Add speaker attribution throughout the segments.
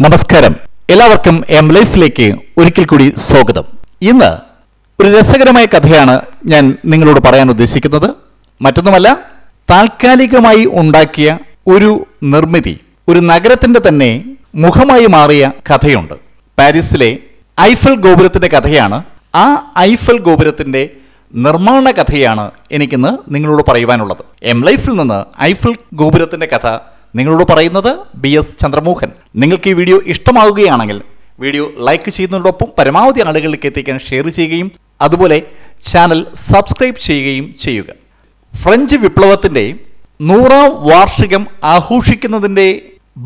Speaker 1: നമസ്കാരം. എല്ലാവർക്കും എം ലൈഫിലേക്ക് ഒരിക്കൽ കൂടി സ്വാഗതം. ഇന്ന് ഒരു രസകരമായ കഥയാണ് ഞാൻ നിങ്ങളോട് പറയാൻ ഉദ്ദേശിക്കുന്നത്. മറ്റൊന്നുമല്ല താൽക്കാലികമായി ഉണ്ടാക്കിയ ഒരു നിർമ്മിതി ഒരു നഗരത്തിന്റെ തന്നെ മുഖമായി മാറിയ കഥയുണ്ട്. പാരീസിലെ ഐഫൽ ഗോപുരത്തിന്റെ കഥയാണ്. ആ ഐഫൽ ഗോപുരത്തിന്റെ നിർമ്മാണ കഥയാണ് എനിക്കിന്ന് നിങ്ങളോട് പറയുവാനുള്ളത്. എം ലൈഫിൽ നിന്ന് ഐഫൽ ഗോപുരത്തിന്റെ കഥ നിങ്ങളോട് പറയുന്നത് ബി എസ് ചന്ദ്രമോഹൻ നിങ്ങൾക്ക് ഈ വീഡിയോ ഇഷ്ടമാവുകയാണെങ്കിൽ വീഡിയോ ലൈക്ക് ചെയ്യുന്നതോടൊപ്പം പരമാവധി ആളുകളിലേക്ക് എത്തിക്കാൻ ഷെയർ ചെയ്യുകയും അതുപോലെ ചാനൽ സബ്സ്ക്രൈബ് ചെയ്യുകയും ചെയ്യുക. ഫ്രഞ്ച് വിപ്ലവത്തിന്റെ നൂറാം വാർഷികം ആഘോഷിക്കുന്നതിന്റെ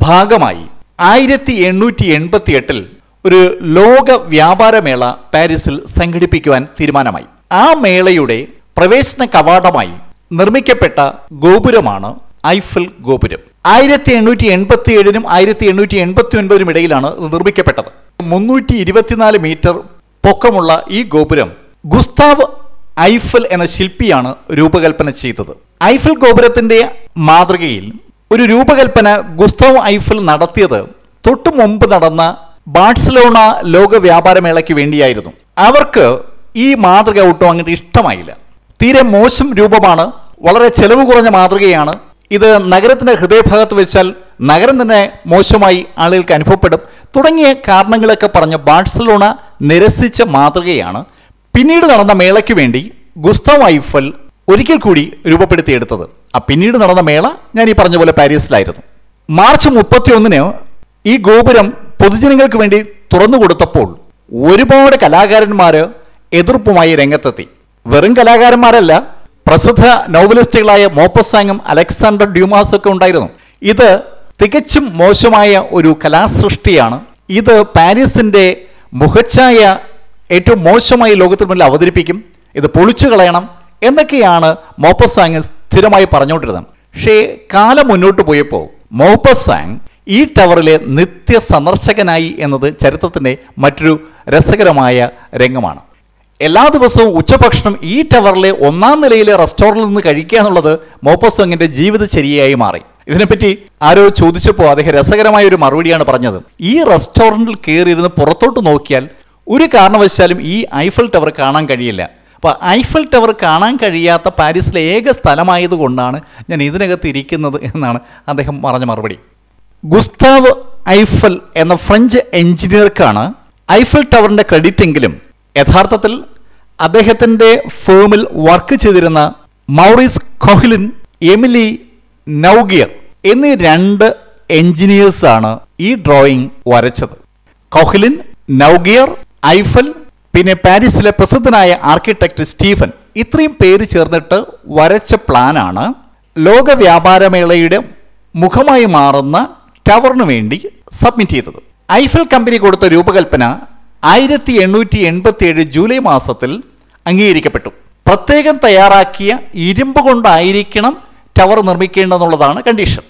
Speaker 1: ഭാഗമായി ആയിരത്തി എണ്ണൂറ്റി എൺപത്തി എട്ടിൽ ഒരു ലോക വ്യാപാരമേള പാരീസിൽ സംഘടിപ്പിക്കുവാൻ തീരുമാനമായി. ആ മേളയുടെ പ്രവേശന കവാടമായി നിർമ്മിക്കപ്പെട്ട ഗോപുരമാണ് ഐഫിൽ ഗോപുരം. ആയിരത്തി എണ്ണൂറ്റി എൺപത്തി ഏഴിനും ആയിരത്തി എണ്ണൂറ്റി എൺപത്തി ഒൻപതിനും ഇടയിലാണ് ഇത് നിർമ്മിക്കപ്പെട്ടത്. മുന്നൂറ്റി ഇരുപത്തിനാല് മീറ്റർ പൊക്കമുള്ള ഈ ഗോപുരം ഗുസ്താവ് ഐഫൽ എന്ന ശില്പിയാണ് രൂപകൽപ്പന ചെയ്തത്. ഐഫൽ ഗോപുരത്തിന്റെ മാതൃകയിൽ ഒരു രൂപകൽപ്പന ഗുസ്താവ് ഐഫൽ നടത്തിയത് തൊട്ടു മുമ്പ് നടന്ന ബാഴ്സലോണ ലോക വ്യാപാരമേളയ്ക്ക് വേണ്ടിയായിരുന്നു. അവർക്ക് ഈ മാതൃക ഒട്ടും അങ്ങോട്ട് ഇഷ്ടമായില്ല. തീരെ മോശം രൂപമാണ് വളരെ ചെലവ് കുറഞ്ഞ മാതൃകയാണ് ഇത് നഗരത്തിന്റെ ഹൃദയഭാഗത്ത് വെച്ചാൽ നഗരം തന്നെ മോശമായി ആളുകൾക്ക് അനുഭവപ്പെടും. തുടങ്ങിയ കാരണങ്ങളൊക്കെ പറഞ്ഞ് ബാഴ്സലോണ നിരസിച്ച മാതൃകയാണ്. പിന്നീട് നടന്ന മേളയ്ക്ക് വേണ്ടി ഗുസ്തവ് ഐഫൽ ഒരിക്കൽ കൂടി രൂപപ്പെടുത്തിയെടുത്തത്. ആ പിന്നീട് നടന്ന മേള ഞാൻ ഈ പറഞ്ഞ പോലെ പാരീസിലായിരുന്നു. മാർച്ച് മുപ്പത്തി ഒന്നിന് ഈ ഗോപുരം പൊതുജനങ്ങൾക്ക് വേണ്ടി തുറന്നു കൊടുത്തപ്പോൾ ഒരുപാട് കലാകാരന്മാർ എതിർപ്പുമായി രംഗത്തെത്തി. വെറും കലാകാരന്മാരല്ല പ്രസിദ്ധ നോവലിസ്റ്റുകളായ മോപ്പസാങ്ങും അലക്സാണ്ടർ ഡ്യൂമാസും ഒക്കെ ഉണ്ടായിരുന്നു. ഇത് തികച്ചും മോശമായ ഒരു കലാസൃഷ്ടിയാണ്. ഇത് പാരീസിന്റെ മുഖച്ഛായ ഏറ്റവും മോശമായി ലോകത്തിന് മുന്നിൽ അവതരിപ്പിക്കും. ഇത് പൊളിച്ചു കളയണം എന്നൊക്കെയാണ് മോപ്പസാങ് സ്ഥിരമായി പറഞ്ഞുകൊണ്ടിരുന്നത്. പക്ഷേ കാലം മുന്നോട്ട് പോയപ്പോൾ മോപ്പസാങ് ഈ ടവറിലെ നിത്യ സന്ദർശകനായി എന്നത് ചരിത്രത്തിന്റെ മറ്റൊരു രസകരമായ രംഗമാണ്. എല്ലാ ദിവസവും ഉച്ചഭക്ഷണം ഈ ടവറിലെ ഒന്നാം നിലയിലെ റെസ്റ്റോറന്റിൽ നിന്ന് കഴിക്കുക എന്നുള്ളത് മോപ്പസോങ്ങിന്റെ ജീവിതചര്യയായി മാറി. ഇതിനെപ്പറ്റി ആരോ ചോദിച്ചപ്പോൾ അദ്ദേഹം രസകരമായ ഒരു മറുപടിയാണ് പറഞ്ഞത്. ഈ റെസ്റ്റോറന്റിൽ കയറിയിരുന്ന് പുറത്തോട്ട് നോക്കിയാൽ ഒരു കാരണവശാലും ഈ ഐഫൽ ടവർ കാണാൻ കഴിയില്ല. അപ്പോൾ ഐഫൽ ടവർ കാണാൻ കഴിയാത്ത പാരീസിലെ ഏക സ്ഥലമായതുകൊണ്ടാണ് ഞാൻ ഇതിനകത്ത് ഇരിക്കുന്നത് എന്നാണ് അദ്ദേഹം പറഞ്ഞ മറുപടി. ഗുസ്താവ് ഐഫൽ എന്ന ഫ്രഞ്ച് എഞ്ചിനീയർക്കാണ് ഐഫൽ ടവറിന്റെ ക്രെഡിറ്റ് എങ്കിലും യഥാർത്ഥത്തിൽ അദ്ദേഹത്തിന്റെ ഫേമിൽ വർക്ക് ചെയ്തിരുന്ന മൗറീസ് കൊഹ്ലിൻ എമിലി നൗഗിയർ എന്നീ രണ്ട് എഞ്ചിനീയേഴ്സാണ് ഈ ഡ്രോയിങ് വരച്ചത്. കൊഹ്ലിൻ നൗഗിയർ ഐഫൽ പിന്നെ പാരീസിലെ പ്രസിദ്ധനായ ആർക്കിടെക്ട് സ്റ്റീഫൻ ഇത്രയും പേര് ചേർന്നിട്ട് വരച്ച പ്ലാനാണ് ലോക വ്യാപാരമേളയുടെ മുഖമായി മാറുന്ന ടവറിനു വേണ്ടി സബ്മിറ്റ് ചെയ്തത്. ഐഫൽ കമ്പനി കൊടുത്ത രൂപകൽപ്പന ആയിരത്തി എണ്ണൂറ്റി എൺപത്തി ഏഴ് ജൂലൈ മാസത്തിൽ അംഗീകരിക്കപ്പെട്ടു. പ്രത്യേകം തയ്യാറാക്കിയ ഇരുമ്പ് കൊണ്ടായിരിക്കണം ടവർ നിർമ്മിക്കേണ്ടതെന്നുള്ളതാണ് കണ്ടീഷൻ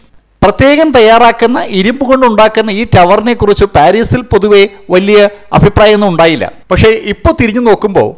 Speaker 1: പ്രത്യേകം തയ്യാറാക്കുന്ന ഇരുമ്പ് കൊണ്ടുണ്ടാക്കുന്ന ഈ ടവറിനെ കുറിച്ച് പാരീസിൽ പൊതുവെ വലിയ അഭിപ്രായമൊന്നും ഉണ്ടായില്ല. പക്ഷേ ഇപ്പോൾ തിരിഞ്ഞു നോക്കുമ്പോൾ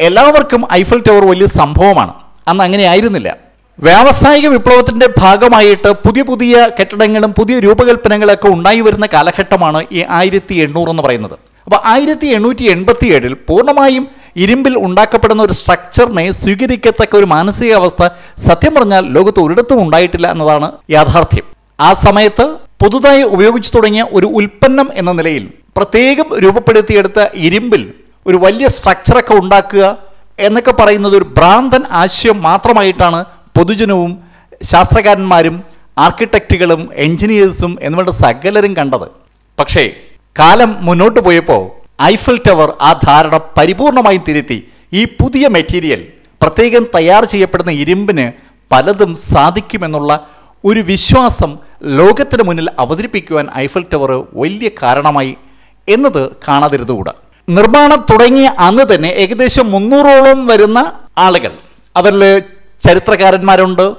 Speaker 1: എല്ലാവർക്കും ഐഫൽ ടവർ വലിയ സംഭവമാണ്. അന്ന് അങ്ങനെ ആയിരുന്നില്ല. വ്യാവസായിക വിപ്ലവത്തിന്റെ ഭാഗമായിട്ട് പുതിയ പുതിയ കെട്ടിടങ്ങളും പുതിയ രൂപകൽപ്പനകളൊക്കെ ഉണ്ടായി വരുന്ന കാലഘട്ടമാണ് ഈ ആയിരത്തി എണ്ണൂറ് എന്ന് പറയുന്നത്. അപ്പോൾ ആയിരത്തി എണ്ണൂറ്റി എൺപത്തി ഏഴിൽ പൂർണമായും ഇരുമ്പിൽ ഉണ്ടാക്കപ്പെടുന്ന ഒരു സ്ട്രക്ചറിനെ സ്വീകരിക്കത്തക്ക ഒരു മാനസികാവസ്ഥ സത്യം പറഞ്ഞാൽ ലോകത്ത് ഒരിടത്തും ഉണ്ടായിട്ടില്ല എന്നതാണ് യാഥാർത്ഥ്യം. ആ സമയത്ത് പുതുതായി ഉപയോഗിച്ചു തുടങ്ങിയ ഒരു ഉൽപ്പന്നം എന്ന നിലയിൽ പ്രത്യേകം രൂപപ്പെടുത്തിയെടുത്ത ഇരുമ്പിൽ ഒരു വലിയ സ്ട്രക്ചറൊക്കെ ഉണ്ടാക്കുക എന്നൊക്കെ പറയുന്നത് ഒരു ഭ്രാന്തൻ ആശയം മാത്രമായിട്ടാണ് പൊതുജനവും ശാസ്ത്രകാരന്മാരും ആർക്കിടെക്റ്റുകളും എഞ്ചിനീയേഴ്സും എന്നിവരുടെ സകലരും കണ്ടത്. പക്ഷേ കാലം മുന്നോട്ട് പോയപ്പോൾ ഐഫൽ ടവർ ആ ധാരണ പരിപൂർണമായും തിരുത്തി. ഈ പുതിയ മെറ്റീരിയൽ പ്രത്യേകം തയ്യാർ ചെയ്യപ്പെടുന്ന ഇരുമ്പിന് പലതും സാധിക്കുമെന്നുള്ള ഒരു വിശ്വാസം ലോകത്തിന് മുന്നിൽ അവതരിപ്പിക്കുവാൻ ഐഫിൽ ടവർ വലിയ കാരണമായി എന്നത് കാണാതിരുന്നുകൂടാ. നിർമ്മാണം തുടങ്ങിയ അന്ന് തന്നെ ഏകദേശം മുന്നൂറോളം വരുന്ന ആളുകൾ. അവരിൽ ചരിത്രകാരന്മാരുണ്ട്.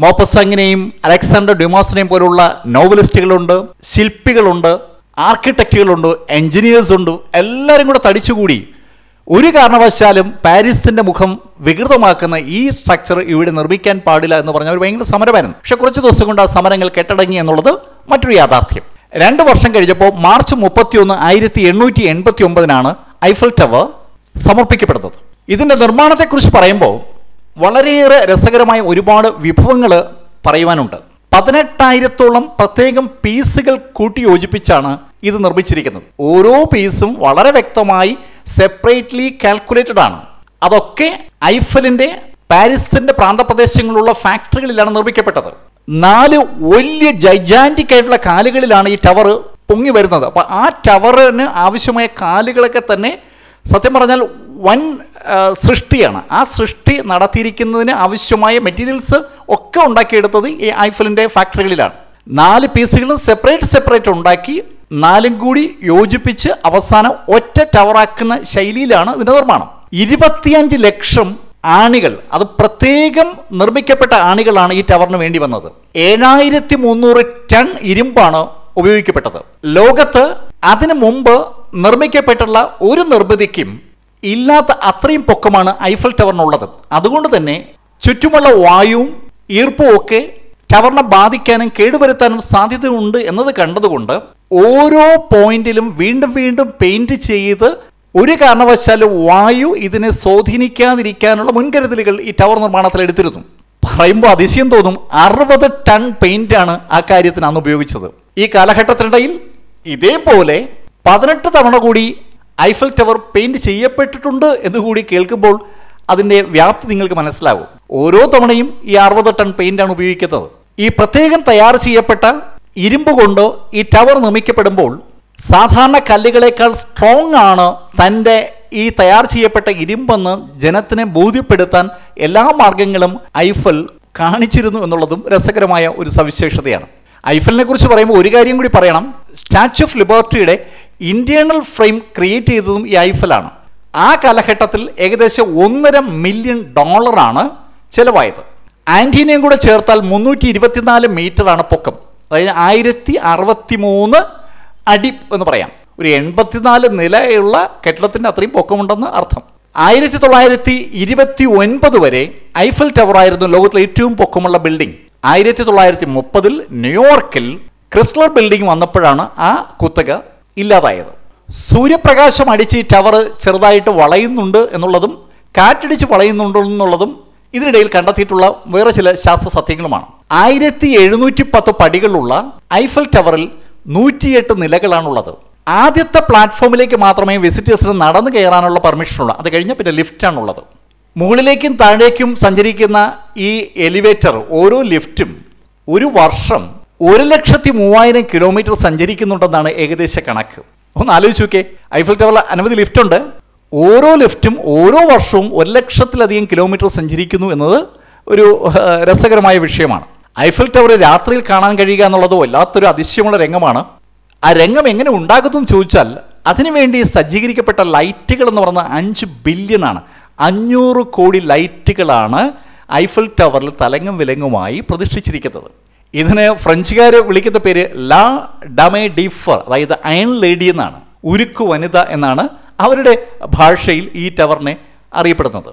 Speaker 1: മോപ്പസങ്ങിനെയും അലക്സാണ്ടർ ഡ്യൂമാസിനെയും പോലുള്ള നോവലിസ്റ്റുകളുണ്ട്. ശില്പികളുണ്ട്. ആർക്കിടെക്റ്റുകളുണ്ട് എൻജിനീയേഴ്സ് ഉണ്ട് എല്ലാവരും കൂടെ തടിച്ചുകൂടി. ഒരു കാരണവശാലും പാരീസിന്റെ മുഖം വികൃതമാക്കുന്ന ഈ സ്ട്രക്ചർ ഇവിടെ നിർമ്മിക്കാൻ പാടില്ല എന്ന് പറഞ്ഞ ഒരു ഭയങ്കര സമരമായിരുന്നു പക്ഷെ കുറച്ച് ദിവസം കൊണ്ട് ആ സമരങ്ങൾ കെട്ടടങ്ങി എന്നുള്ളത് മറ്റൊരു യാഥാർത്ഥ്യം. രണ്ട് വർഷം കഴിഞ്ഞപ്പോൾ മാർച്ച് മുപ്പത്തിയൊന്ന് ആയിരത്തി എണ്ണൂറ്റി എൺപത്തി ഒമ്പതിനാണ് ഐഫൽ ടവർ സമർപ്പിക്കപ്പെടുന്നത്. ഇതിന്റെ നിർമ്മാണത്തെക്കുറിച്ച് പറയുമ്പോൾ വളരെയേറെ രസകരമായ ഒരുപാട് വിഭവങ്ങൾ പറയുവാനുണ്ട്. പതിനെട്ടായിരത്തോളം പ്രത്യേകം പീസുകൾ കൂട്ടി യോജിപ്പിച്ചാണ് ഇത് നിർമ്മിച്ചിരിക്കുന്നത്. ഓരോ പീസും വളരെ വ്യക്തമായി സെപ്പറേറ്റ്ലി കാൽക്കുലേറ്റഡ് ആണ്. അതൊക്കെ ഐഫലിന്റെ പാരീസിന്റെ പ്രാന്തപ്രദേശങ്ങളിലുള്ള ഫാക്ടറികളിലാണ് നിർമ്മിക്കപ്പെട്ടത്. നാല് വലിയ ജൈജാന്റിക് ആയിട്ടുള്ള കാലുകളിലാണ് ഈ ടവർ പൊങ്ങി വരുന്നത്. അപ്പൊ ആ ടവറിന് ആവശ്യമായ കാലുകളൊക്കെ തന്നെ സത്യം പറഞ്ഞാൽ വൻ സൃഷ്ടിയാണ്. ആ സൃഷ്ടി നടത്തിയിരിക്കുന്നതിന് ആവശ്യമായ മെറ്റീരിയൽസ് ഒക്കെ ഉണ്ടാക്കിയെടുത്തത് ഈ ഐഫലിന്റെ ഫാക്ടറികളിലാണ്. നാല് പീസുകളും സെപ്പറേറ്റ് സെപ്പറേറ്റ് ഉണ്ടാക്കി നാലും കൂടി യോജിപ്പിച്ച് അവസാനം ഒറ്റ ടവറാക്കുന്ന ശൈലിയിലാണ് ഇതിന്റെ നിർമ്മാണം. ഇരുപത്തിയഞ്ച് ലക്ഷം ആണികൾ അത് പ്രത്യേകം നിർമ്മിക്കപ്പെട്ട ആണികളാണ് ഈ ടവറിന് വേണ്ടി വന്നത്. ഏഴായിരത്തി മുന്നൂറ് ടൺ ഇരുമ്പാണ് ഉപയോഗിക്കപ്പെട്ടത്. ലോകത്ത് അതിനു മുമ്പ് നിർമ്മിക്കപ്പെട്ടുള്ള ഒരു നിർമ്മിതിക്കും ഇല്ലാത്ത അത്രയും പൊക്കമാണ് ഐഫൽ ടവറിനുള്ളത് അതുകൊണ്ട് തന്നെ ചുറ്റുമുള്ള വായുവും ഈർപ്പവും ഒക്കെ ടവറിനെ ബാധിക്കാനും കേടുവരുത്താനും സാധ്യതയുണ്ട് എന്നത് കണ്ടതുകൊണ്ട് ഓരോ പോയിന്റിലും വീണ്ടും വീണ്ടും പെയിന്റ് ചെയ്ത് ഒരു കാരണവശാലും വായു ഇതിനെ സ്വാധീനിക്കാതിരിക്കാനുള്ള മുൻകരുതലുകൾ ഈ ടവർ നിർമ്മാണത്തിൽ എടുത്തിരുന്നു. പറയുമ്പോൾ അതിശയം തോന്നും അറുപത് ടൺ പെയിന്റ് ആണ് ആ കാര്യത്തിന് അന്ന് ഉപയോഗിച്ചത്. ഈ കാലഘട്ടത്തിനിടയിൽ ഇതേപോലെ പതിനെട്ട് തവണ കൂടി ഐഫൽ ടവർ പെയിന്റ് ചെയ്യപ്പെട്ടിട്ടുണ്ട് എന്ന് കൂടി കേൾക്കുമ്പോൾ അതിന്റെ വ്യാപ്തി നിങ്ങൾക്ക് മനസ്സിലാവും. ഓരോ തവണയും ഈ അറുപത് ടൺ പെയിന്റ് ആണ് ഉപയോഗിക്കുന്നത്. ഈ പ്രത്യേകം തയ്യാർ ചെയ്യപ്പെട്ട ഇരുമ്പ് കൊണ്ട് ഈ ടവർ നിർമ്മിക്കപ്പെടുമ്പോൾ സാധാരണ കല്ലുകളേക്കാൾ സ്ട്രോങ് ആണ് തന്റെ ഈ തയ്യാർ ചെയ്യപ്പെട്ട ഇരുമ്പെന്ന് ജനത്തിനെ ബോധ്യപ്പെടുത്താൻ എല്ലാ മാർഗങ്ങളും ഐഫൽ കാണിച്ചിരുന്നു എന്നുള്ളതും രസകരമായ ഒരു സവിശേഷതയാണ്. ഐഫലിനെ കുറിച്ച് പറയുമ്പോൾ ഒരു കാര്യം കൂടി പറയണം. സ്റ്റാച്യു ഓഫ് ലിബർട്ടിയുടെ ഇന്റേണൽ ഫ്രെയിം ക്രിയേറ്റ് ചെയ്തതും ഈ ഐഫലാണ്. ആ കാലഘട്ടത്തിൽ ഏകദേശം ഒന്നര മില്യൺ ഡോളറാണ് ചെലവായത്. ആന്റീനയും കൂടെ ചേർത്താൽ മുന്നൂറ്റി ഇരുപത്തിനാല് മീറ്ററാണ് പൊക്കം. അതായത് ആയിരത്തി അറുപത്തി മൂന്ന് അടി എന്ന് പറയാം. ഒരു എൺപത്തിനാല് നിലയുള്ള കെട്ടിടത്തിന്റെ അത്രയും പൊക്കമുണ്ടെന്ന് അർത്ഥം. ആയിരത്തി തൊള്ളായിരത്തി ഇരുപത്തി ഒൻപത് വരെ ഐഫൽ ടവർ ആയിരുന്നു ലോകത്തിലെ ഏറ്റവും പൊക്കമുള്ള ബിൽഡിംഗ്. ആയിരത്തി തൊള്ളായിരത്തി മുപ്പതിൽ ന്യൂയോർക്കിൽ ക്രിസ്ലർ ബിൽഡിംഗ് വന്നപ്പോഴാണ് ആ കുത്തക ഇല്ലാതായത്. സൂര്യപ്രകാശം അടിച്ച് ഈ ടവർ ചെറുതായിട്ട് വളയുന്നുണ്ട് എന്നുള്ളതും കാറ്റടിച്ച് വളയുന്നുണ്ട് എന്നുള്ളതും ഇതിനിടയിൽ കണ്ടെത്തിയിട്ടുള്ള വേറെ ചില ശാസ്ത്ര സത്യങ്ങളുമാണ്. ആയിരത്തി എഴുന്നൂറ്റി പത്ത് പടികളുള്ള ഐഫൽ ടവറിൽ നൂറ്റിയെട്ട് നിലകളാണുള്ളത്. ആദ്യത്തെ പ്ലാറ്റ്ഫോമിലേക്ക് മാത്രമേ വിസിറ്റേഴ്സിന് നടന്നു കയറാനുള്ള പെർമിഷൻ ഉള്ളൂ അത് കഴിഞ്ഞ പിന്നെ ലിഫ്റ്റാണുള്ളത്. മുകളിലേക്കും താഴേക്കും സഞ്ചരിക്കുന്ന ഈ എലിവേറ്റർ ഓരോ ലിഫ്റ്റും ഒരു വർഷം ഒരു ലക്ഷത്തി മൂവായിരം കിലോമീറ്റർ സഞ്ചരിക്കുന്നുണ്ടെന്നാണ് ഏകദേശ കണക്ക്. ഒന്ന് ആലോചിച്ച് നോക്കേ ഐഫൽ ടവറിൽ അനവധി ലിഫ്റ്റ് ഉണ്ട്. ഓരോ ലിഫ്റ്റും ഓരോ വർഷവും ഒരു ലക്ഷത്തിലധികം കിലോമീറ്റർ സഞ്ചരിക്കുന്നു എന്നത് ഒരു രസകരമായ വിഷയമാണ്. ഐഫൽ ടവർ രാത്രിയിൽ കാണാൻ കഴിയുക എന്നുള്ളത് വല്ലാത്തൊരു അതിശയമുള്ള രംഗമാണ്. ആ രംഗം എങ്ങനെ ഉണ്ടാകുന്നു എന്ന് ചോദിച്ചാൽ അതിനുവേണ്ടി സജ്ജീകരിക്കപ്പെട്ട ലൈറ്റുകൾ എന്ന് പറയുന്നത് അഞ്ച് ബില്യൺ ആണ്. അഞ്ഞൂറ് കോടി ലൈറ്റുകളാണ് ഐഫൽ ടവറിൽ തലങ്ങും വിലങ്ങുമായി പ്രതിഷ്ഠിച്ചിരിക്കുന്നത്. ഇതിന് ഫ്രഞ്ചുകാർ വിളിക്കുന്ന പേര് ലാ ഡമേ ഡിഫർ അതായത് അയൺ ലേഡി എന്നാണ്. ഉരുക്കു വനിത എന്നാണ് അവരുടെ ഭാഷയിൽ ഈ ടവറിനെ അറിയപ്പെടുന്നത്.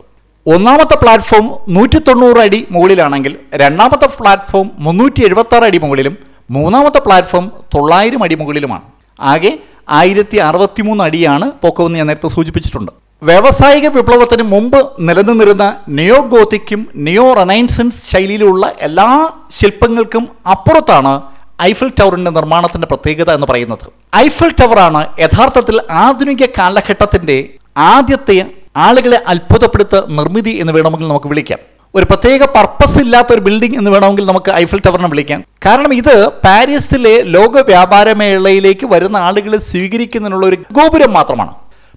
Speaker 1: ഒന്നാമത്തെ പ്ലാറ്റ്ഫോം നൂറ്റി തൊണ്ണൂറ് അടി മുകളിലാണെങ്കിൽ രണ്ടാമത്തെ പ്ലാറ്റ്ഫോം മുന്നൂറ്റി എഴുപത്തി ആറ് അടി മുകളിലും മൂന്നാമത്തെ പ്ലാറ്റ്ഫോം തൊള്ളായിരം അടി മുകളിലുമാണ്. ആകെ ആയിരത്തി അറുപത്തിമൂന്ന് അടിയാണ് പൊക്കമെന്ന് ഞാൻ നേരത്തെ സൂചിപ്പിച്ചിട്ടുണ്ട്. വ്യാവസായിക വിപ്ലവത്തിന് മുമ്പ് നിലനിന്നിരുന്ന നിയോ ഗോത്തിക്കും നിയോ റനൈൻസൻസ് ശൈലിയിലുള്ള എല്ലാ ശില്പങ്ങൾക്കും അപ്പുറത്താണ് ഐഫിൽ ടവറിന്റെ നിർമ്മാണത്തിന്റെ പ്രത്യേകത എന്ന് പറയുന്നത്. ഐഫിൽ ടവറാണ് യഥാർത്ഥത്തിൽ ആധുനിക കാലഘട്ടത്തിന്റെ ആദ്യത്തെ ആളുകളെ അത്ഭുതപ്പെടുത്ത നിർമ്മിതി എന്ന് വേണമെങ്കിൽ നമുക്ക് വിളിക്കാം. ഒരു പ്രത്യേക പർപ്പസ് ഇല്ലാത്ത ഒരു ബിൽഡിംഗ് എന്ന് വേണമെങ്കിൽ നമുക്ക് ഐഫിൽ ടവറിനെ വിളിക്കാം. കാരണം ഇത് പാരീസിലെ ലോക വ്യാപാര മേളയിലേക്ക് വരുന്ന ആളുകളെ സ്വീകരിക്കുന്നതിനുള്ള ഒരു ഗോപുരം മാത്രമാണ്.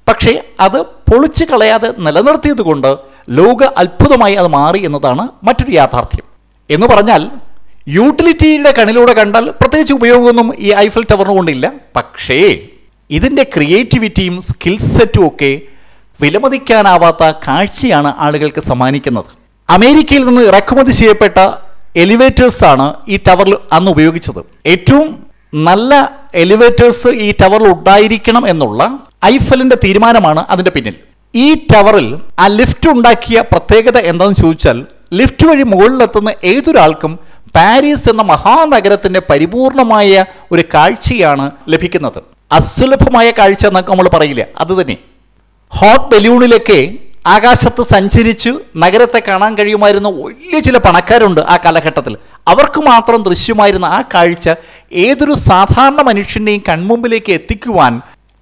Speaker 1: പക്ഷേ അത് പൊളിച്ചു കളയാതെ നിലനിർത്തിയത് കൊണ്ട് ലോക അത്ഭുതമായി അത് മാറി എന്നതാണ് മറ്റൊരു യാഥാർത്ഥ്യം. എന്ന് പറഞ്ഞാൽ യൂട്ടിലിറ്റിയുടെ കണിലൂടെ കണ്ടാൽ പ്രത്യേകിച്ച് ഉപയോഗമൊന്നും ഈ ഐഫൽ ടവറിന് കൊണ്ടില്ല. പക്ഷേ ഇതിന്റെ ക്രിയേറ്റിവിറ്റിയും സ്കിൽ സെറ്റും ഒക്കെ വിലമതിക്കാനാവാത്ത കാഴ്ചയാണ് ആളുകൾക്ക് സമ്മാനിക്കുന്നത്. അമേരിക്കയിൽ നിന്ന് ഇറക്കുമതി ചെയ്യപ്പെട്ട എലിവേറ്റേഴ്സാണ് ഈ ടവറിൽ അന്ന് ഉപയോഗിച്ചത്. ഏറ്റവും നല്ല എലിവേറ്റേഴ്സ് ഈ ടവറിൽ ഉണ്ടായിരിക്കണം എന്നുള്ള ഐഫലിന്റെ തീരുമാനമാണ് അതിന്റെ പിന്നിൽ. ഈ ടവറിൽ ആ ലിഫ്റ്റ് ഉണ്ടാക്കിയ പ്രത്യേകത എന്താണെന്ന് ചോദിച്ചാൽ ലിഫ്റ്റ് വഴി മുകളിലെത്തുന്ന ഏതൊരാൾക്കും പാരീസ് എന്ന മഹാനഗരത്തിന്റെ പരിപൂർണമായ ഒരു കാഴ്ചയാണ് ലഭിക്കുന്നത്. അസുലഭമായ കാഴ്ച എന്നൊക്കെ നമ്മൾ പറയില്ല അത് തന്നെ. ഹോട്ട് ബലൂണിലൊക്കെ ആകാശത്ത് സഞ്ചരിച്ച് നഗരത്തെ കാണാൻ കഴിയുമായിരുന്ന വലിയ ചില പണക്കാരുണ്ട് ആ കാലഘട്ടത്തിൽ. അവർക്ക് മാത്രം ദൃശ്യമായിരുന്ന ആ കാഴ്ച ഏതൊരു സാധാരണ മനുഷ്യന്റെയും കൺമുമ്പിലേക്ക് എത്തിക്കുവാൻ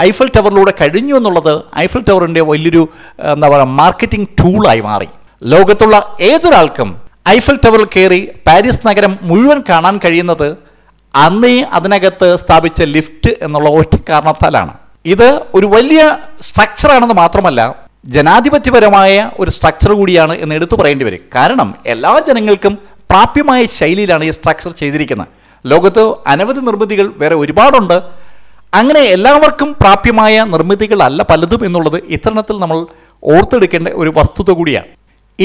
Speaker 1: ഐഫൽ ടവറിലൂടെ കഴിഞ്ഞു എന്നുള്ളത് ഐഫൽ ടവറിന്റെ വലിയൊരു എന്താ പറയുക മാർക്കറ്റിംഗ് ടൂളായി മാറി. ലോകത്തുള്ള ഏതൊരാൾക്കും ഐഫൽ ടവറിൽ കയറി പാരീസ് നഗരം മുഴുവൻ കാണാൻ കഴിയുന്നത് അന്നേ അതിനകത്ത് സ്ഥാപിച്ച ലിഫ്റ്റ് എന്നുള്ള ഒറ്റ കാരണത്താലാണ്. ഇത് ഒരു വലിയ സ്ട്രക്ചറാണെന്ന് മാത്രമല്ല ജനാധിപത്യപരമായ ഒരു സ്ട്രക്ചർ കൂടിയാണ് എന്ന് എടുത്തു പറയേണ്ടി വരും. കാരണം എല്ലാ ജനങ്ങൾക്കും പ്രാപ്യമായ ശൈലിയിലാണ് ഈ സ്ട്രക്ചർ ചെയ്തിരിക്കുന്നത്. ലോകത്ത് അനവധി നിർമ്മിതികൾ വേറെ ഒരുപാടുണ്ട്. അങ്ങനെ എല്ലാവർക്കും പ്രാപ്യമായ നിർമ്മിതികളല്ല പലതും എന്നുള്ളത് ഇത്തരണത്തിൽ നമ്മൾ ഓർത്തെടുക്കേണ്ട ഒരു വസ്തുത കൂടിയാണ്.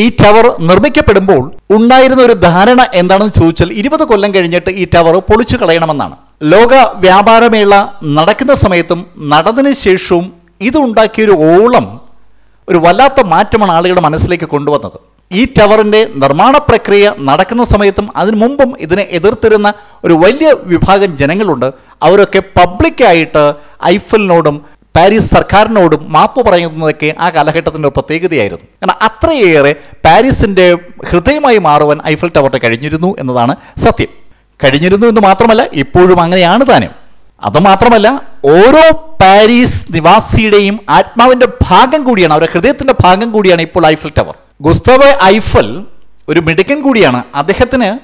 Speaker 1: ഈ ടവർ നിർമ്മിക്കപ്പെടുമ്പോൾ ഉണ്ടായിരുന്ന ഒരു ധാരണ എന്താണെന്ന് ചോദിച്ചാൽ ഇരുപത് കൊല്ലം കഴിഞ്ഞിട്ട് ഈ ടവർ പൊളിച്ചു കളയണമെന്നാണ്. ലോക വ്യാപാരമേള നടക്കുന്ന സമയത്തും നടന്നതിന് ശേഷവും ഇതുണ്ടാക്കിയൊരു ഓളം ഒരു വല്ലാത്ത മാറ്റമാണ് ആളുകളുടെ മനസ്സിലേക്ക് കൊണ്ടുവന്നത്. ഈ ടവറിന്റെ നിർമ്മാണ പ്രക്രിയ നടക്കുന്ന സമയത്തും അതിനു മുമ്പും ഇതിനെ എതിർത്തിരുന്ന ഒരു വലിയ വിഭാഗം ജനങ്ങളുണ്ട്. അവരൊക്കെ പബ്ലിക്കായിട്ട് ഐഫലിനോടും പാരീസ് സർക്കാരിനോടും മാപ്പ് പറയുന്നതൊക്കെ ആ കാലഘട്ടത്തിന്റെ ഒരു പ്രത്യേകതയായിരുന്നു. കാരണം അത്രയേറെ പാരീസിന്റെ ഹൃദയമായി മാറുവാൻ ഐഫൽ ടവറിന് കഴിഞ്ഞിരുന്നു എന്നതാണ് സത്യം. കഴിഞ്ഞിരുന്നു എന്ന് മാത്രമല്ല ഇപ്പോഴും അങ്ങനെയാണ് താനും. അതുമാത്രമല്ല ഓരോ പാരീസ് നിവാസിയുടെയും ആത്മാവിന്റെ ഭാഗം കൂടിയാണ് അവരുടെ ഹൃദയത്തിന്റെ ഭാഗം കൂടിയാണ് ഇപ്പോൾ ഐഫൽ ടവർ. ഗുസ്തവ ഐഫൽ ഒരു മിടുക്കൻ കൂടിയാണ്. അദ്ദേഹത്തിന്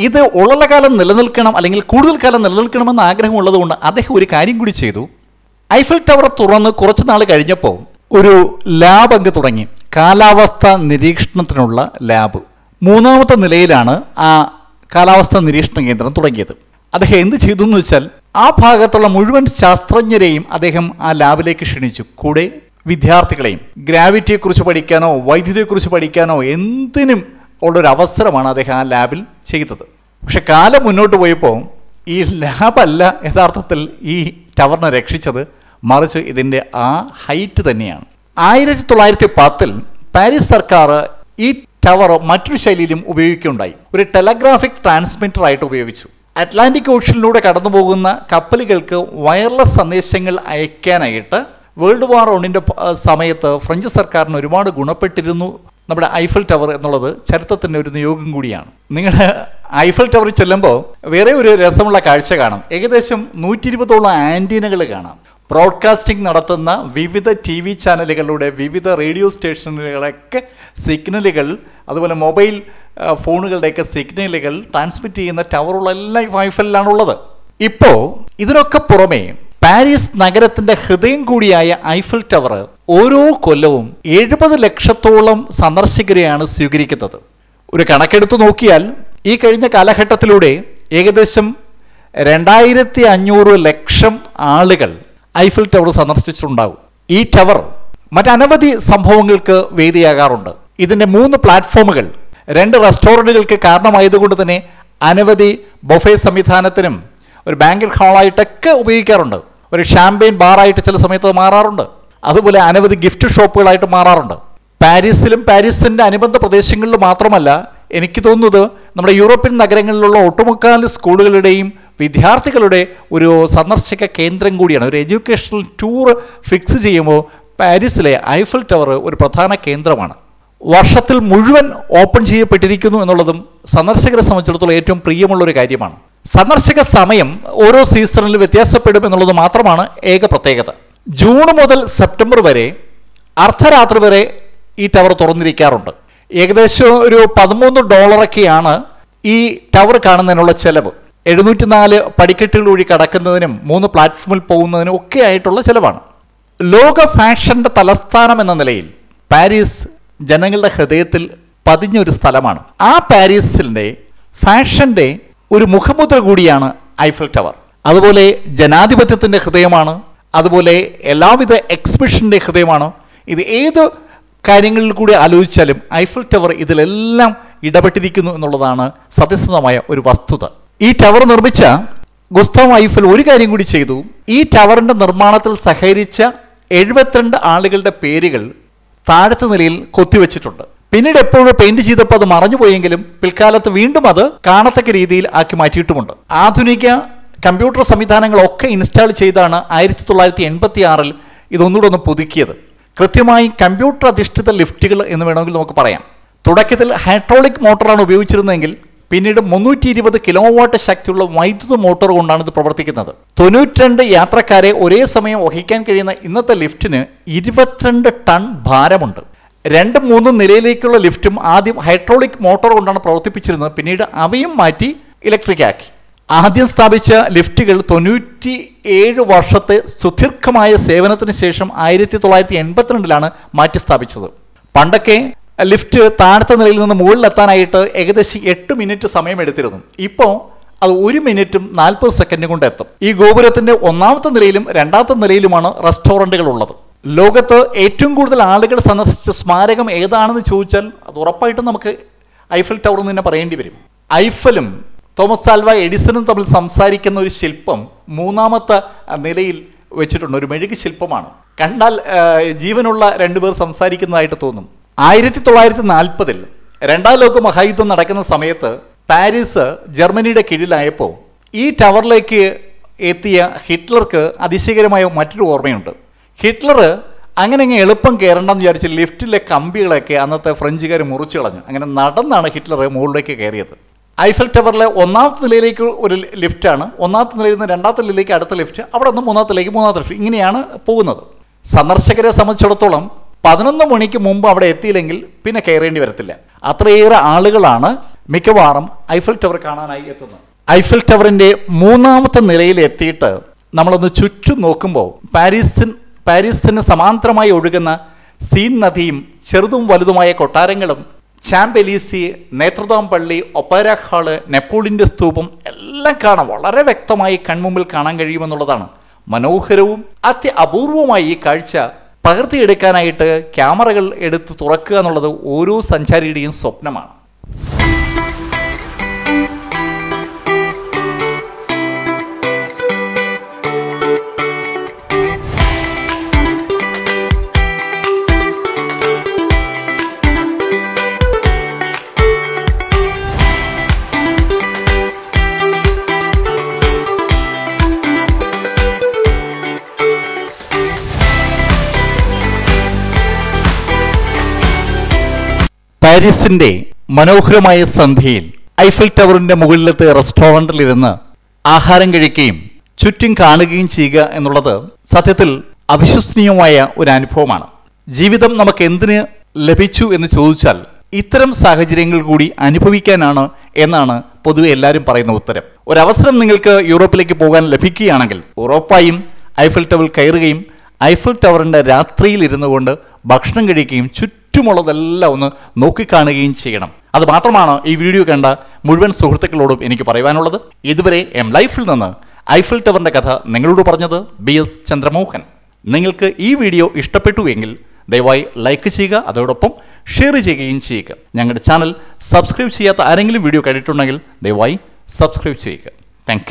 Speaker 1: ഇത് ഉള്ള കാലം നിലനിൽക്കണം അല്ലെങ്കിൽ കൂടുതൽ കാലം നിലനിൽക്കണമെന്ന് ആഗ്രഹമുള്ളതുകൊണ്ട് അദ്ദേഹം ഒരു കാര്യം കൂടി ചെയ്തു. ഐഫൽ ടവർ തുറന്ന് കുറച്ച് നാൾ കഴിഞ്ഞപ്പോൾ ഒരു ലാബ് അങ്ങ് തുടങ്ങി. കാലാവസ്ഥ നിരീക്ഷണത്തിനുള്ള ലാബ്. മൂന്നാമത്തെ നിലയിലാണ് ആ കാലാവസ്ഥ നിരീക്ഷണ കേന്ദ്രം തുടങ്ങിയത്. അദ്ദേഹം എന്ത് ചെയ്തു എന്ന് വെച്ചാൽ ആ ഭാഗത്തുള്ള മുഴുവൻ ശാസ്ത്രജ്ഞരെയും അദ്ദേഹം ആ ലാബിലേക്ക് ക്ഷണിച്ചു. കൂടെ വിദ്യാർത്ഥികളെയും ഗ്രാവിറ്റിയെക്കുറിച്ച് പഠിക്കാനോ വൈദ്യുതിയെക്കുറിച്ച് പഠിക്കാനോ എന്തിനും ഉള്ളൊരു അവസരമാണ് അദ്ദേഹം ആ ലാബിൽ ചെയ്തത്. പക്ഷെ കാലം മുന്നോട്ട് പോയപ്പോൾ ഈ ലാബല്ല യഥാർത്ഥത്തിൽ ഈ ടവറിനെ രക്ഷിച്ചത് മറിച്ച് ഇതിന്റെ ആ ഹൈറ്റ് തന്നെയാണ്. ആയിരത്തി തൊള്ളായിരത്തി പത്തിൽ പാരീസ് സർക്കാർ ഈ ടവർ മറ്റൊരു ശൈലിയിലും ഉപയോഗിക്കുകയുണ്ടായി. ഒരു ടെലഗ്രാഫിക് ട്രാൻസ്മിറ്റർ ആയിട്ട് ഉപയോഗിച്ചു. അറ്റ്ലാന്റിക് ഓഷ്യനിലൂടെ കടന്നു പോകുന്ന കപ്പലുകൾക്ക് വയർലെസ് സന്ദേശങ്ങൾ അയക്കാനായിട്ട് വേൾഡ് വാർ ഓണിന്റെ സമയത്ത് ഫ്രഞ്ച് സർക്കാരിന് ഒരുപാട് ഗുണപ്പെട്ടിരുന്നു. നമ്മുടെ ഐഫൽ ടവർ എന്നുള്ളത് ചരിത്രത്തിന്റെ ഒരു നിയോഗം കൂടിയാണ്. നിങ്ങൾ ഐഫൽ ടവറിൽ ചെല്ലുമ്പോൾ വേറെ ഒരു രസമുള്ള കാഴ്ച കാണാം. ഏകദേശം നൂറ്റി ഇരുപതോളം ആന്റീനകൾ കാണാം. ബ്രോഡ്കാസ്റ്റിംഗ് നടത്തുന്ന വിവിധ ടി വി ചാനലുകളുടെ വിവിധ റേഡിയോ സ്റ്റേഷനുകളൊക്കെ സിഗ്നലുകൾ അതുപോലെ മൊബൈൽ ഫോണുകളുടെയൊക്കെ സിഗ്നലുകൾ ട്രാൻസ്മിറ്റ് ചെയ്യുന്ന ടവറുകളെല്ലാം ഐഫലിലാണുള്ളത് ഇപ്പോൾ ഇതിനൊക്കെ പുറമെ പാരീസ് നഗരത്തിന്റെ ഹൃദയം കൂടിയായ ഐഫൽ ടവർ ഓരോ കൊല്ലവും എഴുപത് ലക്ഷത്തോളം സന്ദർശകരെയാണ് സ്വീകരിക്കുന്നത്. ഒരു കണക്കെടുത്ത് നോക്കിയാൽ ഈ കഴിഞ്ഞ കാലഘട്ടത്തിലൂടെ ഏകദേശം രണ്ടായിരത്തി അഞ്ഞൂറ് ലക്ഷം ആളുകൾ ഐഫൽ ടവർ സന്ദർശിച്ചിട്ടുണ്ടാകും ഈ ടവർ മറ്റനവധി സംഭവങ്ങൾക്ക് വേദിയാകാറുണ്ട്. ഇതിന്റെ മൂന്ന് പ്ലാറ്റ്ഫോമുകൾ രണ്ട് റെസ്റ്റോറന്റുകൾക്ക് കാരണമായതുകൊണ്ട് തന്നെ അനവധി ബൊഫേ സംവിധാനത്തിനും ഒരു ബാങ്കറ്റ് ഹാളായിട്ടൊക്കെ ഉപയോഗിക്കാറുണ്ട്. ഒരു ഷാമ്പെയിൻ ബാറായിട്ട് ചില സമയത്ത് മാറാറുണ്ട്. അതുപോലെ അനവധി ഗിഫ്റ്റ് ഷോപ്പുകളായിട്ട് മാറാറുണ്ട്. പാരീസിലും പാരീസിന്റെ അനുബന്ധ പ്രദേശങ്ങളിലും മാത്രമല്ല എനിക്ക് തോന്നുന്നത് നമ്മുടെ യൂറോപ്യൻ നഗരങ്ങളിലുള്ള ഒട്ടുമുക്കാൽ സ്കൂളുകളുടെയും വിദ്യാർത്ഥികളുടെ ഒരു സന്ദർശക കേന്ദ്രം കൂടിയാണ്. ഒരു എഡ്യൂക്കേഷണൽ ടൂർ ഫിക്സ് ചെയ്യുമ്പോൾ പാരീസിലെ ഐഫൽ ടവർ ഒരു പ്രധാന കേന്ദ്രമാണ്. വർഷത്തിൽ മുഴുവൻ ഓപ്പൺ ചെയ്യപ്പെട്ടിരിക്കുന്നു എന്നുള്ളതും സന്ദർശകരെ സംബന്ധിച്ചിടത്തോളം ഏറ്റവും പ്രിയമുള്ള ഒരു കാര്യമാണ്. സന്ദർശക സമയം ഓരോ സീസണിലും വ്യത്യാസപ്പെടും എന്നുള്ളത് മാത്രമാണ് ഏക പ്രത്യേകത. ജൂൺ മുതൽ സെപ്റ്റംബർ വരെ അർദ്ധരാത്രി വരെ ഈ ടവർ തുറന്നിരിക്കാറുണ്ട്. ഏകദേശം ഒരു പതിമൂന്ന് ഡോളറൊക്കെയാണ് ഈ ടവർ കാണുന്നതിനുള്ള ചെലവ്. എഴുന്നൂറ്റി നാല് പടിക്കെട്ടുകൾ വഴി കടക്കുന്നതിനും മൂന്ന് പ്ലാറ്റ്ഫോമിൽ പോകുന്നതിനും ഒക്കെ ആയിട്ടുള്ള ചെലവാണ്. ലോക ഫാഷന്റെ തലസ്ഥാനം എന്ന നിലയിൽ പാരീസ് ജനങ്ങളുടെ ഹൃദയത്തിൽ പതിഞ്ഞൊരു സ്ഥലമാണ്. ആ പാരീസിന്റെ ഫാഷന്റെ ഒരു മുഖമുദ്ര കൂടിയാണ് ഐഫൽ ടവർ അതുപോലെ ജനാധിപത്യത്തിന്റെ ഹൃദയമാണ്. അതുപോലെ എല്ലാവിധ എക്സിബിഷന്റെ ഹൃദയമാണ്. ഇത് ഏത് കാര്യങ്ങളിൽ കൂടി ആലോചിച്ചാലും ഐഫൽ ടവർ ഇതിലെല്ലാം ഇടപെട്ടിരിക്കുന്നു എന്നുള്ളതാണ് സത്യസന്ധമായ ഒരു വസ്തുത. ഈ ടവർ നിർമ്മിച്ച ഗുസ്താവ് ഐഫൽ ഒരു കാര്യം കൂടി ചെയ്തു. ഈ ടവറിന്റെ നിർമ്മാണത്തിൽ സഹകരിച്ച എഴുപത്തിരണ്ട് ആളുകളുടെ പേരുകൾ താഴത്തെ നിലയിൽ കൊത്തിവെച്ചിട്ടുണ്ട്. പിന്നീട് എപ്പോഴും പെയിന്റ് ചെയ്തപ്പോൾ അത് മറഞ്ഞുപോയെങ്കിലും പിൽക്കാലത്ത് വീണ്ടും അത് കാണത്തക്ക രീതിയിൽ ആക്കി മാറ്റിയിട്ടുമുണ്ട്. ആധുനിക കമ്പ്യൂട്ടർ സംവിധാനങ്ങളൊക്കെ ഇൻസ്റ്റാൾ ചെയ്താണ് ആയിരത്തി തൊള്ളായിരത്തി എൺപത്തി ആറിൽ ഇതൊന്നുകൂടെ ഒന്ന് പുതുക്കിയത്. കൃത്യമായി കമ്പ്യൂട്ടർ അധിഷ്ഠിത ലിഫ്റ്റുകൾ എന്ന് വേണമെങ്കിൽ നമുക്ക് പറയാം. തുടക്കത്തിൽ ഹൈഡ്രോളിക് മോട്ടോറാണ് ഉപയോഗിച്ചിരുന്നതെങ്കിൽ പിന്നീട് മുന്നൂറ്റി ഇരുപത് കിലോ വാട്ട് ശക്തിയുള്ള വൈദ്യുത മോട്ടോർ കൊണ്ടാണ് ഇത് പ്രവർത്തിക്കുന്നത്. തൊണ്ണൂറ്റിരണ്ട് യാത്രക്കാരെ ഒരേ സമയം വഹിക്കാൻ കഴിയുന്ന ഇന്നത്തെ ലിഫ്റ്റിന് ഇരുപത്തിരണ്ട് ടൺ ഭാരമുണ്ട്. രണ്ടും മൂന്ന് നിലയിലേക്കുള്ള ലിഫ്റ്റും ആദ്യം ഹൈഡ്രോളിക് മോട്ടോർ കൊണ്ടാണ് പ്രവർത്തിപ്പിച്ചിരുന്നത്. പിന്നീട് അവയും മാറ്റി ഇലക്ട്രിക് ആക്കി. ആദ്യം സ്ഥാപിച്ച ലിഫ്റ്റുകൾ തൊണ്ണൂറ്റി ഏഴ് വർഷത്തെ സുദീർഘമായ സേവനത്തിന് ശേഷം ആയിരത്തി തൊള്ളായിരത്തി എൺപത്തിരണ്ടിലാണ് മാറ്റി സ്ഥാപിച്ചത്. പണ്ടൊക്കെ ലിഫ്റ്റ് താഴത്തെ നിലയിൽ നിന്ന് മുകളിലെത്താനായിട്ട് ഏകദേശം എട്ട് മിനിറ്റ് സമയമെടുത്തിരുന്നു. ഇപ്പോൾ അത് ഒരു മിനിറ്റും നാൽപ്പത് സെക്കൻഡും കൊണ്ട് എത്തും ഈ ഗോപുരത്തിന്റെ ഒന്നാമത്തെ നിലയിലും രണ്ടാമത്തെ നിലയിലുമാണ് റെസ്റ്റോറന്റുകൾ ഉള്ളത്. ലോകത്ത് ഏറ്റവും കൂടുതൽ ആളുകൾ സന്ദർശിച്ച സ്മാരകം ഏതാണെന്ന് ചോദിച്ചാൽ അത് ഉറപ്പായിട്ടും നമുക്ക് ഐഫൽ ടവർ എന്ന് തന്നെ പറയേണ്ടി വരും. ഐഫലും തോമസ് ആൽവ എഡിസണും തമ്മിൽ സംസാരിക്കുന്ന ഒരു ശില്പം മൂന്നാമത്തെ നിലയിൽ വെച്ചിട്ടുണ്ട്. ഒരു മെഴുക് ശില്പമാണ്. കണ്ടാൽ ജീവനുള്ള രണ്ടുപേർ സംസാരിക്കുന്നതായിട്ട് തോന്നും. ആയിരത്തി തൊള്ളായിരത്തി നാൽപ്പതിൽ രണ്ടാം ലോക മഹായുദ്ധം നടക്കുന്ന സമയത്ത് പാരീസ് ജർമ്മനിയുടെ കീഴിലായപ്പോൾ ഈ ടവറിലേക്ക് എത്തിയ ഹിറ്റ്ലർക്ക് അതിശയകരമായ മറ്റൊരു ഓർമ്മയുണ്ട്. ഹിറ്റ്ലർ അങ്ങനെ അങ്ങ് എളുപ്പം കയറണ്ടെന്ന് വിചാരിച്ച് ലിഫ്റ്റിലെ കമ്പികളൊക്കെ അന്നത്തെ ഫ്രഞ്ചുകാർ മുറിച്ചു കളഞ്ഞു. അങ്ങനെ നടന്നാണ് ഹിറ്റ്ലർ മുകളിലേക്ക് കയറിയത്. ഐഫൽ ടവറിലെ ഒന്നാമത്തെ നിലയിലേക്ക് ഒരു ലിഫ്റ്റാണ് ഒന്നാമത്തെ നിലയിൽ നിന്ന് രണ്ടാമത്തെ നിലയിലേക്ക് അടുത്ത ലിഫ്റ്റ്. അവിടെ നിന്ന് മൂന്നാമത്തിലേക്ക് മൂന്നാമത്തെ ലിഫ്റ്റ്. ഇങ്ങനെയാണ് പോകുന്നത്. സന്ദർശകരെ സംബന്ധിച്ചിടത്തോളം പതിനൊന്ന് മണിക്ക് മുമ്പ് അവിടെ എത്തിയില്ലെങ്കിൽ പിന്നെ കയറേണ്ടി വരത്തില്ല. അത്രയേറെ ആളുകളാണ് മിക്കവാറും ഐഫൽ ടവർ കാണാനായി എത്തുന്നത്. ഐഫൽ ടവറിന്റെ മൂന്നാമത്തെ നിലയിൽ എത്തിയിട്ട് നമ്മളൊന്ന് ചുറ്റും നോക്കുമ്പോൾ പാരീസിൻ പാരീസിന് സമാന്തരമായി ഒഴുകുന്ന സീൻ നദിയും ചെറുതും വലുതുമായ കൊട്ടാരങ്ങളും ചാമ്പെലീസി നേത്രദാം പള്ളി ഒപ്പേര ഹാൾ നെപ്പോളിന്റെ സ്തൂപം എല്ലാം കാണാം വളരെ വ്യക്തമായി കൺമുമ്പിൽ കാണാൻ കഴിയുമെന്നുള്ളതാണ് മനോഹരവും അത്യ അപൂർവമായി ഈ കാഴ്ച. പകർത്തിയെടുക്കാനായിട്ട് ക്യാമറകൾ എടുത്ത് തുറക്കുക എന്നുള്ളത് ഓരോ സഞ്ചാരിയുടെയും സ്വപ്നമാണ്. പാരീസിന്റെ മനോഹരമായ സന്ധ്യയിൽ ഐഫൽ ടവറിന്റെ മുകളിലത്തെ റെസ്റ്റോറന്റിൽ ഇരുന്ന് ആഹാരം കഴിക്കുകയും ചുറ്റും കാണുകയും ചെയ്യുക എന്നുള്ളത് സത്യത്തിൽ അവിശ്വസനീയമായ ഒരു അനുഭവമാണ്. ജീവിതം നമുക്ക് എന്തിന് ലഭിച്ചു എന്ന് ചോദിച്ചാൽ ഇത്തരം സാഹചര്യങ്ങൾ കൂടി അനുഭവിക്കാനാണ് എന്നാണ് പൊതുവെ എല്ലാവരും പറയുന്ന ഉത്തരം. ഒരവസരം നിങ്ങൾക്ക് യൂറോപ്പിലേക്ക് പോകാൻ ലഭിക്കുകയാണെങ്കിൽ ഉറപ്പായും ഐഫിൽ ടവർ കയറുകയും ഐഫിൽ ടവറിന്റെ രാത്രിയിൽ ഇരുന്നു കൊണ്ട് ഭക്ഷണം കഴിക്കുകയും ചുറ്റുമുള്ളതെല്ലാം ഒന്ന് നോക്കിക്കാണുകയും ചെയ്യണം. അത് മാത്രമാണ് ഈ വീഡിയോ കണ്ട മുഴുവൻ സുഹൃത്തുക്കളോടും എനിക്ക് പറയുവാനുള്ളത്. ഇതുവരെ എം ലൈഫിൽ നിന്ന് ഐഫിൽ ടവറിന്റെ കഥ നിങ്ങളോട് പറഞ്ഞത് ബി എസ് ചന്ദ്രമോഹൻ. നിങ്ങൾക്ക് ഈ വീഡിയോ ഇഷ്ടപ്പെട്ടു എങ്കിൽ ദയവായി ലൈക്ക് ചെയ്യുക അതോടൊപ്പം ഷെയർ ചെയ്യുകയും ചെയ്യുക. ഞങ്ങളുടെ ചാനൽ സബ്സ്ക്രൈബ് ചെയ്യാത്ത ആരെങ്കിലും വീഡിയോ കണ്ടിട്ടുണ്ടെങ്കിൽ ദയവായി സബ്സ്ക്രൈബ് ചെയ്യുക. താങ്ക്